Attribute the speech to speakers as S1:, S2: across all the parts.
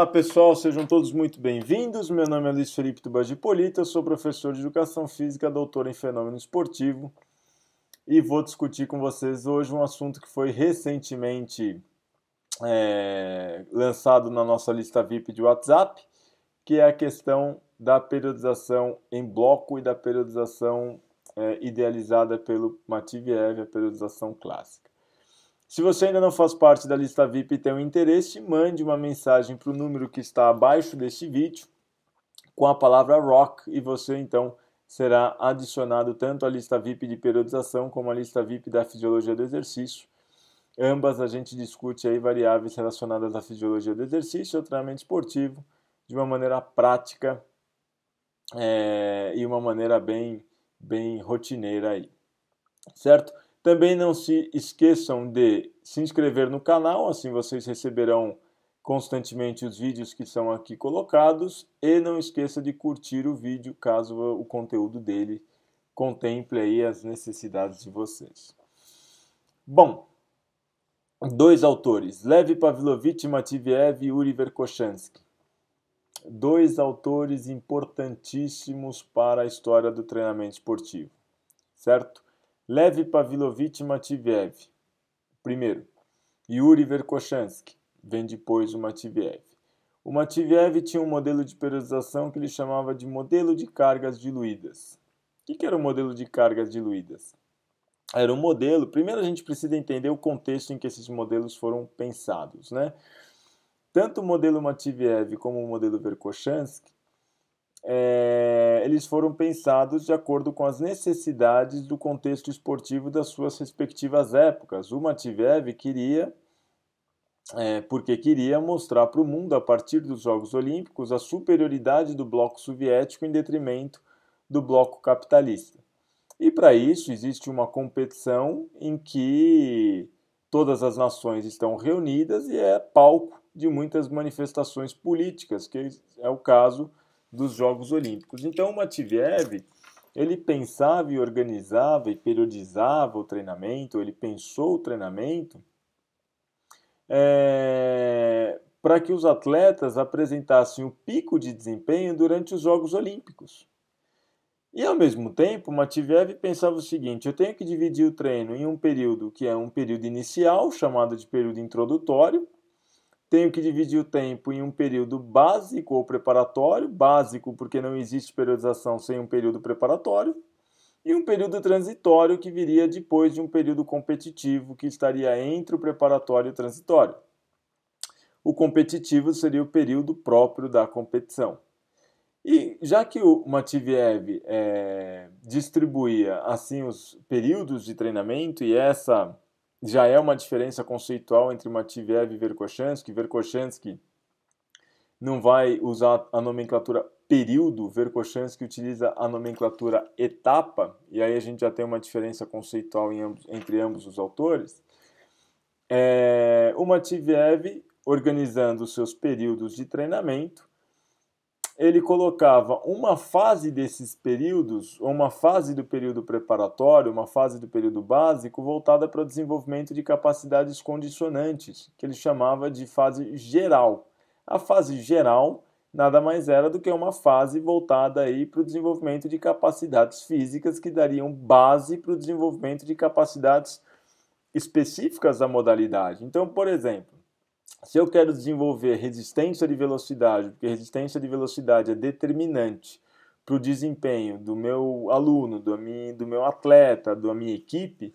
S1: Olá pessoal, sejam todos muito bem-vindos. Meu nome é Luiz Felipe Tubagi Polita, eu sou professor de Educação Física, doutor em Fenômeno Esportivo e vou discutir com vocês hoje um assunto que foi recentemente é, lançado na nossa lista VIP de WhatsApp, que é a questão da periodização em bloco e da periodização é, idealizada pelo Matviev, a periodização clássica. Se você ainda não faz parte da lista VIP e tem um interesse, mande uma mensagem para o número que está abaixo deste vídeo com a palavra ROCK e você então será adicionado tanto à lista VIP de periodização como à lista VIP da fisiologia do exercício. Ambas a gente discute aí variáveis relacionadas à fisiologia do exercício e ao treinamento esportivo de uma maneira prática é, e uma maneira bem, bem rotineira aí, certo? Também não se esqueçam de se inscrever no canal, assim vocês receberão constantemente os vídeos que são aqui colocados e não esqueça de curtir o vídeo caso o conteúdo dele contemple aí as necessidades de vocês. Bom, dois autores, Lev Pavlovich Matviev e Uri Verkoshansky. Dois autores importantíssimos para a história do treinamento esportivo, certo? Lev Pavlovich Matviev, primeiro. Yuri Verkoshansky, vem depois o Matviev. O Matviev tinha um modelo de periodização que ele chamava de modelo de cargas diluídas. O que era o modelo de cargas diluídas? Era um modelo. Primeiro a gente precisa entender o contexto em que esses modelos foram pensados, né? Tanto o modelo Matviev como o modelo Verkoshansky é, eles foram pensados de acordo com as necessidades do contexto esportivo das suas respectivas épocas. O Matviev queria, é, porque queria mostrar para o mundo, a partir dos Jogos Olímpicos, a superioridade do bloco soviético em detrimento do bloco capitalista. E para isso existe uma competição em que todas as nações estão reunidas e é palco de muitas manifestações políticas, que é o caso dos Jogos Olímpicos. Então, o Matviev, ele pensava e organizava e periodizava o treinamento, ele pensou o treinamento é, para que os atletas apresentassem o pico de desempenho durante os Jogos Olímpicos. E ao mesmo tempo, Matviev pensava o seguinte: eu tenho que dividir o treino em um período que é um período inicial, chamado de período introdutório, tenho que dividir o tempo em um período básico ou preparatório, básico porque não existe periodização sem um período preparatório, e um período transitório que viria depois de um período competitivo que estaria entre o preparatório e o transitório. O competitivo seria o período próprio da competição. E já que o Matviev é, distribuía assim os períodos de treinamento e essa já é uma diferença conceitual entre Matviev e Verkoshansky. Verkoshansky não vai usar a nomenclatura período, Verkoshansky utiliza a nomenclatura etapa, e aí a gente já tem uma diferença conceitual ambos, entre ambos os autores. É, o Matviev, organizando seus períodos de treinamento, ele colocava uma fase desses períodos, uma fase do período preparatório, uma fase do período básico, voltada para o desenvolvimento de capacidades condicionantes, que ele chamava de fase geral. A fase geral nada mais era do que uma fase voltada aí para o desenvolvimento de capacidades físicas que dariam base para o desenvolvimento de capacidades específicas da modalidade. Então, por exemplo, se eu quero desenvolver resistência de velocidade, porque resistência de velocidade é determinante para o desempenho do meu aluno, do, minha, do meu atleta, da minha equipe,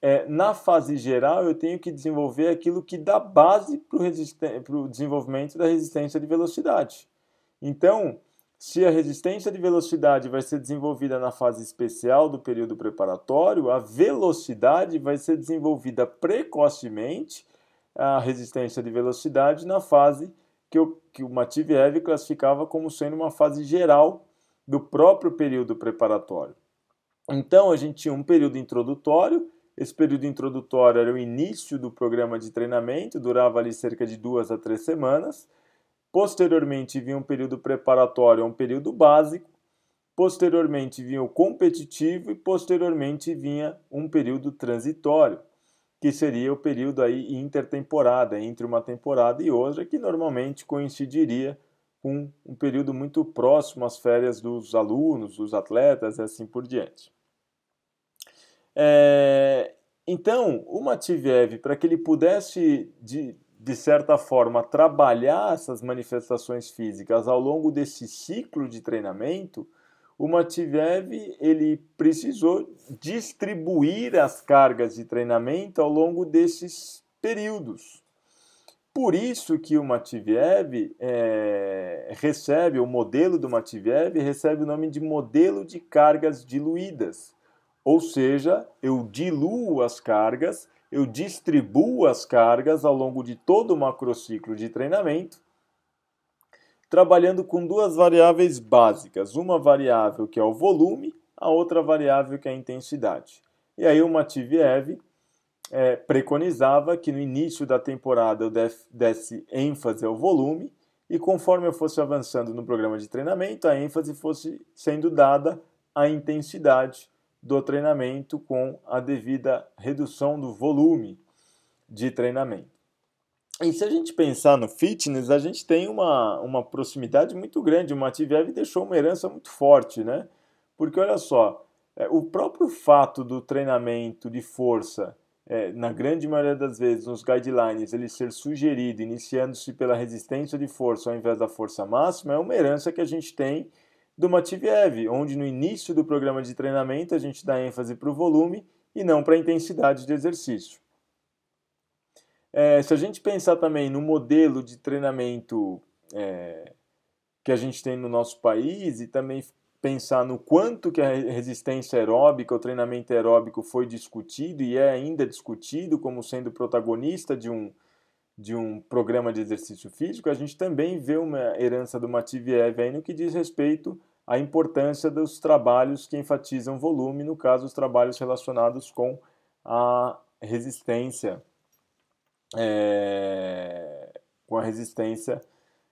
S1: é, na fase geral eu tenho que desenvolver aquilo que dá base para o desenvolvimento da resistência de velocidade. Então, se a resistência de velocidade vai ser desenvolvida na fase especial do período preparatório, a velocidade vai ser desenvolvida precocemente a resistência de velocidade na fase que o, que o Matviev classificava como sendo uma fase geral do próprio período preparatório. Então, a gente tinha um período introdutório, esse período introdutório era o início do programa de treinamento, durava ali cerca de duas a três semanas. Posteriormente vinha um período preparatório, um período básico. Posteriormente vinha o competitivo e posteriormente vinha um período transitório. Que seria o período aí intertemporada, entre uma temporada e outra, que normalmente coincidiria com um período muito próximo às férias dos alunos, dos atletas e assim por diante. É, então, o Matveev, para que ele pudesse, de, de certa forma, trabalhar essas manifestações físicas ao longo desse ciclo de treinamento, o Matveev ele precisou distribuir as cargas de treinamento ao longo desses períodos. Por isso que o Matveev é, recebe, o modelo do Matveev recebe o nome de modelo de cargas diluídas. Ou seja, eu diluo as cargas, eu distribuo as cargas ao longo de todo o macrociclo de treinamento trabalhando com duas variáveis básicas, uma variável que é o volume, a outra variável que é a intensidade. E aí o Matveev é, preconizava que no início da temporada eu desse ênfase ao volume e conforme eu fosse avançando no programa de treinamento, a ênfase fosse sendo dada à intensidade do treinamento com a devida redução do volume de treinamento. E se a gente pensar no fitness, a gente tem uma, uma proximidade muito grande. O Matveev deixou uma herança muito forte, né? Porque olha só, é, o próprio fato do treinamento de força, é, na grande maioria das vezes, nos guidelines, ele ser sugerido iniciando-se pela resistência de força ao invés da força máxima, é uma herança que a gente tem do Matveev, onde no início do programa de treinamento a gente dá ênfase para o volume e não para a intensidade de exercício. É, se a gente pensar também no modelo de treinamento é, que a gente tem no nosso país e também pensar no quanto que a resistência aeróbica, o treinamento aeróbico foi discutido e é ainda discutido como sendo protagonista de um, de um programa de exercício físico, a gente também vê uma herança do Matveev aí no que diz respeito à importância dos trabalhos que enfatizam volume, no caso, os trabalhos relacionados com a resistência é, com a resistência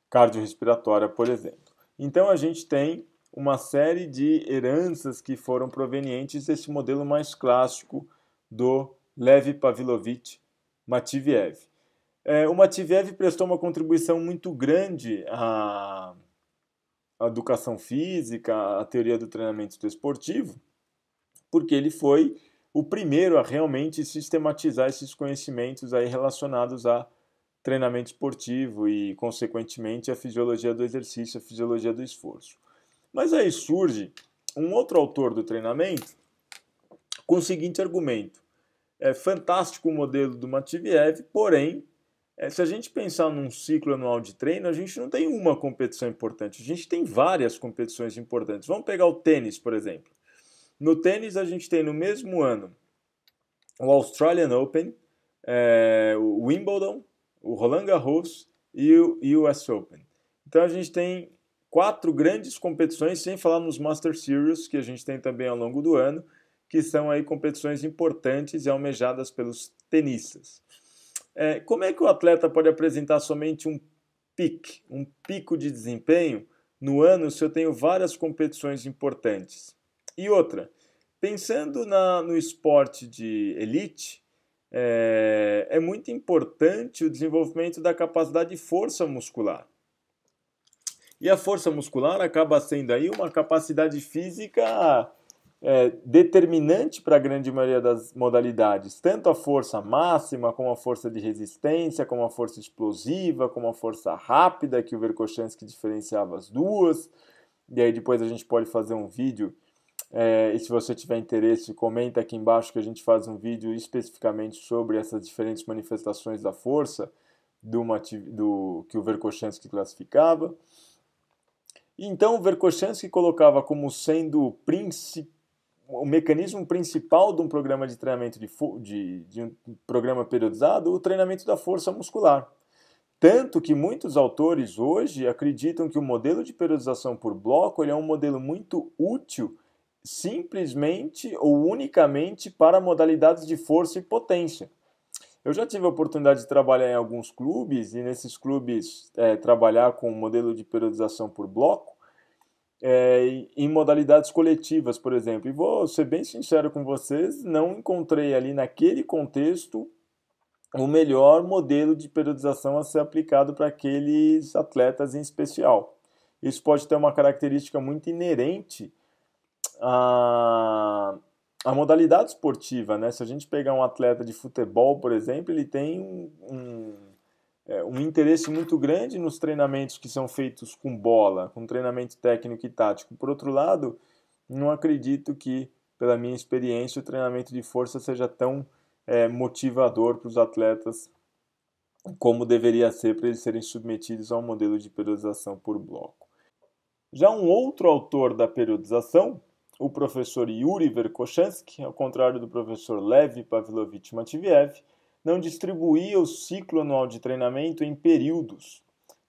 S1: cardiorrespiratória, por exemplo. Então a gente tem uma série de heranças que foram provenientes desse modelo mais clássico do Lev Pavlovich Matveev. É, o Matveev prestou uma contribuição muito grande à, à educação física, à teoria do treinamento desportivo, porque ele foi o primeiro a realmente sistematizar esses conhecimentos aí relacionados a treinamento esportivo e, consequentemente, a fisiologia do exercício, a fisiologia do esforço. Mas aí surge um outro autor do treinamento com o seguinte argumento: é fantástico o modelo do Matveev, porém, é, se a gente pensar num ciclo anual de treino, a gente não tem uma competição importante, a gente tem várias competições importantes. Vamos pegar o tênis, por exemplo. No tênis, a gente tem no mesmo ano o Australian Open, é, o Wimbledon, o Roland Garros e o US Open. Então a gente tem quatro grandes competições, sem falar nos Master Series, que a gente tem também ao longo do ano, que são aí competições importantes e almejadas pelos tenistas. É, como é que o atleta pode apresentar somente um pique, um pico de desempenho no ano se eu tenho várias competições importantes? E outra, pensando na, no esporte de elite, é, é muito importante o desenvolvimento da capacidade de força muscular. E a força muscular acaba sendo aí uma capacidade física é, determinante para a grande maioria das modalidades, tanto a força máxima, como a força de resistência, como a força explosiva, como a força rápida, que o Verkhoshansky diferenciava as duas. E aí depois a gente pode fazer um vídeo é, e se você tiver interesse, comenta aqui embaixo que a gente faz um vídeo especificamente sobre essas diferentes manifestações da força do, do que o Verkhoshansky classificava. Então, o Verkhoshansky colocava como sendo o mecanismo principal de um programa de treinamento de, de, de um programa periodizado o treinamento da força muscular. Tanto que muitos autores hoje acreditam que o modelo de periodização por bloco é um modelo muito útil simplesmente ou unicamente para modalidades de força e potência. Eu já tive a oportunidade de trabalhar em alguns clubes e nesses clubes é, trabalhar com um modelo de periodização por bloco é, em modalidades coletivas, por exemplo. E vou ser bem sincero com vocês, não encontrei ali naquele contexto o melhor modelo de periodização a ser aplicado para aqueles atletas em especial. Isso pode ter uma característica muito inerente à, à modalidade esportiva. Né? Se a gente pegar um atleta de futebol, por exemplo, ele tem um, é, um interesse muito grande nos treinamentos que são feitos com bola, com treinamento técnico e tático. Por outro lado, não acredito que, pela minha experiência, o treinamento de força seja tão é, motivador para os atletas como deveria ser para eles serem submetidos a um modelo de periodização por bloco. Já um outro autor da periodização, o professor Yuri Verkhochansky, ao contrário do professor Lev Pavlovich Matviev, não distribuía o ciclo anual de treinamento em períodos.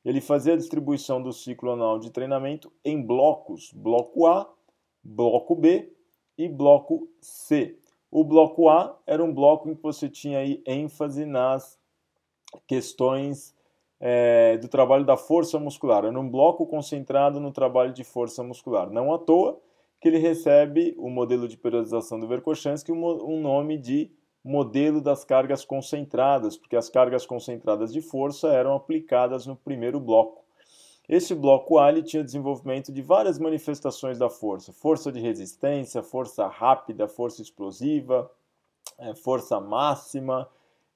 S1: Ele fazia a distribuição do ciclo anual de treinamento em blocos: bloco A, bloco B e bloco C. O bloco A era um bloco em que você tinha aí ênfase nas questões é, do trabalho da força muscular. Era um bloco concentrado no trabalho de força muscular. Não à toa que ele recebe o modelo de periodização do Verkhochansky um nome de modelo das cargas concentradas, porque as cargas concentradas de força eram aplicadas no primeiro bloco. Esse bloco A tinha desenvolvimento de várias manifestações da força: força de resistência, força rápida, força explosiva, é, força máxima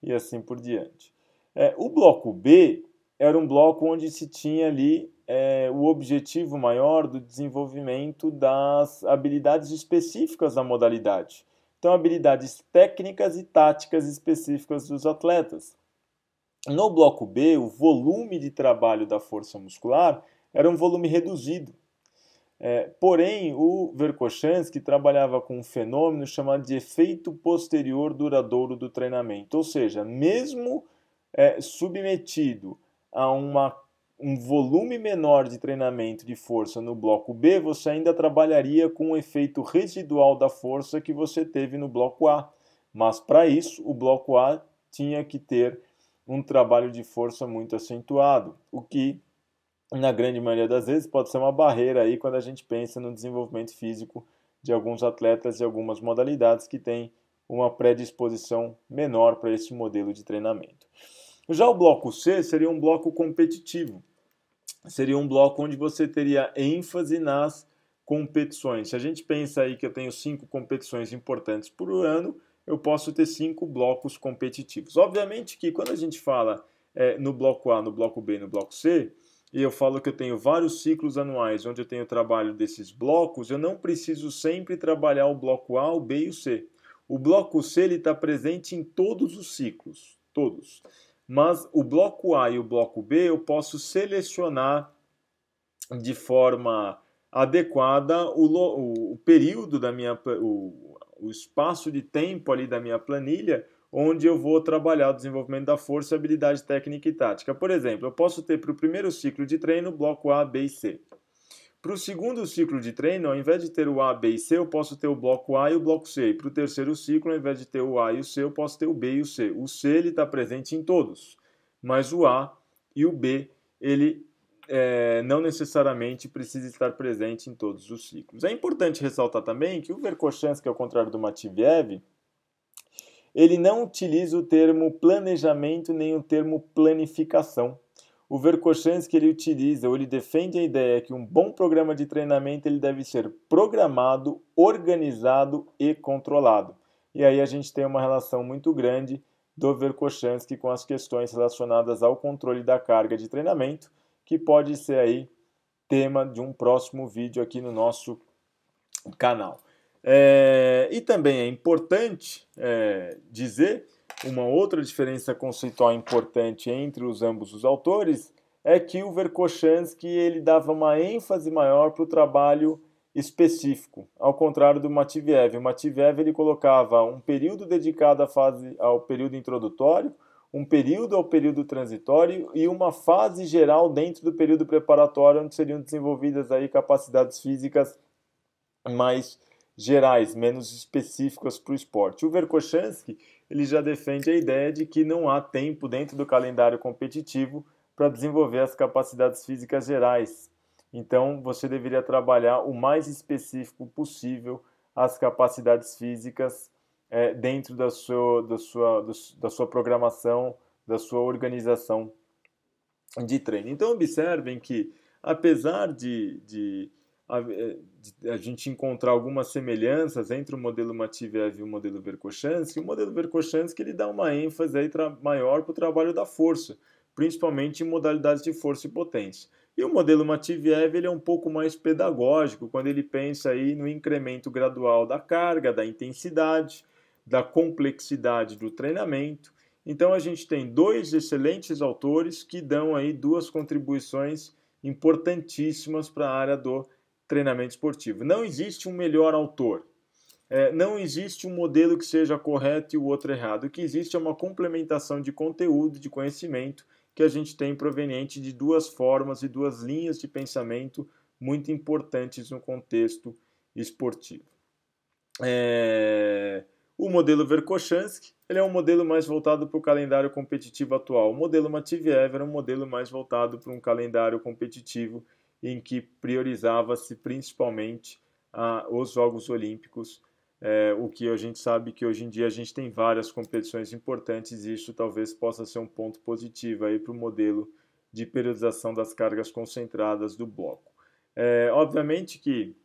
S1: e assim por diante. É, o bloco B era um bloco onde se tinha ali é, o objetivo maior do desenvolvimento das habilidades específicas da modalidade. Então, habilidades técnicas e táticas específicas dos atletas. No bloco B, o volume de trabalho da força muscular era um volume reduzido. É, porém, o Verkhochansky trabalhava com um fenômeno chamado de efeito posterior duradouro do treinamento, ou seja, mesmo é, submetido a uma, um volume menor de treinamento de força no bloco B, você ainda trabalharia com o efeito residual da força que você teve no bloco A. Mas para isso, o bloco A tinha que ter um trabalho de força muito acentuado, o que na grande maioria das vezes pode ser uma barreira aí quando a gente pensa no desenvolvimento físico de alguns atletas e algumas modalidades que têm uma predisposição menor para esse modelo de treinamento. Já o bloco C seria um bloco competitivo. Seria um bloco onde você teria ênfase nas competições. Se a gente pensa aí que eu tenho cinco competições importantes por ano, eu posso ter cinco blocos competitivos. Obviamente que quando a gente fala é, no bloco A, no bloco B, no bloco C, e eu falo que eu tenho vários ciclos anuais onde eu tenho trabalho desses blocos, eu não preciso sempre trabalhar o bloco A, o B e o C. O bloco C está presente em todos os ciclos, todos. Mas o bloco A e o bloco B eu posso selecionar de forma adequada o, o, o período da minha, o, o espaço de tempo ali da minha planilha onde eu vou trabalhar o desenvolvimento da força, habilidade técnica e tática. Por exemplo, eu posso ter para o primeiro ciclo de treino bloco A, B e C. Para o segundo ciclo de treino, ao invés de ter o A, B e C, eu posso ter o bloco A e o bloco C. Para o terceiro ciclo, ao invés de ter o A e o C, eu posso ter o B e o C. O C está presente em todos, mas o A e o B ele é, não necessariamente precisa estar presente em todos os ciclos. É importante ressaltar também que o Verkhochansky, ao contrário do Matviev, ele não utiliza o termo planejamento nem o termo planificação. O Verkhochansky ele utiliza ou ele defende a ideia que um bom programa de treinamento ele deve ser programado, organizado e controlado. E aí a gente tem uma relação muito grande do Verkhochansky com as questões relacionadas ao controle da carga de treinamento que pode ser aí tema de um próximo vídeo aqui no nosso canal. É, e também é importante é, dizer uma outra diferença conceitual importante entre os ambos os autores é que o Verkhochansky ele dava uma ênfase maior para o trabalho específico, ao contrário do Matviev. O Matviev ele colocava um período dedicado à fase ao período introdutório, um período ao período transitório e uma fase geral dentro do período preparatório, onde seriam desenvolvidas aí capacidades físicas mais gerais, menos específicas para o esporte. O Verkhochansky ele já defende a ideia de que não há tempo dentro do calendário competitivo para desenvolver as capacidades físicas gerais. Então, você deveria trabalhar o mais específico possível as capacidades físicas é, dentro da sua, da, sua, da sua programação, da sua organização de treino. Então, observem que, apesar de, de, de a gente encontrar algumas semelhanças entre o modelo Matveev e o modelo Verkhoshansky, o modelo Verkhoshansky ele dá uma ênfase aí maior para o trabalho da força, principalmente em modalidades de força e potência. E o modelo Matveev ele é um pouco mais pedagógico, quando ele pensa aí no incremento gradual da carga, da intensidade, da complexidade do treinamento. Então a gente tem dois excelentes autores que dão aí duas contribuições importantíssimas para a área do treinamento esportivo. Não existe um melhor autor. É, não existe um modelo que seja correto e o outro errado. O que existe é uma complementação de conteúdo, de conhecimento que a gente tem proveniente de duas formas e duas linhas de pensamento muito importantes no contexto esportivo. É... O modelo Verkhoshansky ele é um modelo mais voltado para o calendário competitivo atual. O modelo Matveev era um modelo mais voltado para um calendário competitivo em que priorizava-se principalmente ah, os Jogos Olímpicos, é, o que a gente sabe que hoje em dia a gente tem várias competições importantes e isso talvez possa ser um ponto positivo aí para o modelo de periodização das cargas concentradas do bloco. É, obviamente que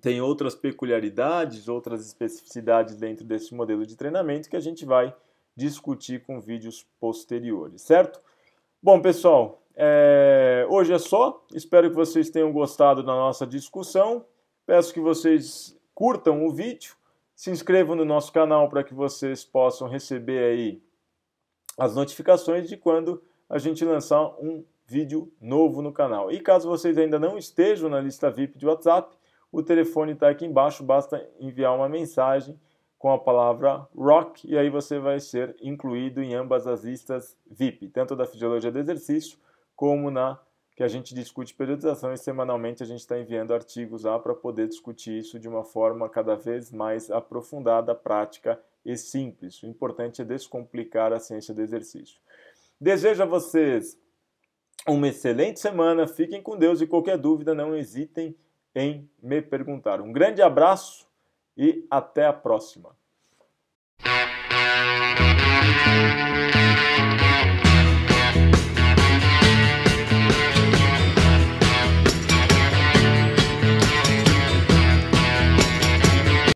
S1: tem outras peculiaridades, outras especificidades dentro desse modelo de treinamento que a gente vai discutir com vídeos posteriores, certo? Bom, pessoal, é... hoje é só. Espero que vocês tenham gostado da nossa discussão. Peço que vocês curtam o vídeo, se inscrevam no nosso canal para que vocês possam receber aí as notificações de quando a gente lançar um vídeo novo no canal. E caso vocês ainda não estejam na lista VIP de WhatsApp, o telefone está aqui embaixo, basta enviar uma mensagem com a palavra ROCK e aí você vai ser incluído em ambas as listas VIP, tanto da fisiologia do exercício como na que a gente discute periodização e semanalmente a gente está enviando artigos lá para poder discutir isso de uma forma cada vez mais aprofundada, prática e simples. O importante é descomplicar a ciência do exercício. Desejo a vocês uma excelente semana, fiquem com Deus e qualquer dúvida não hesitem em me perguntar. Um grande abraço e até a próxima.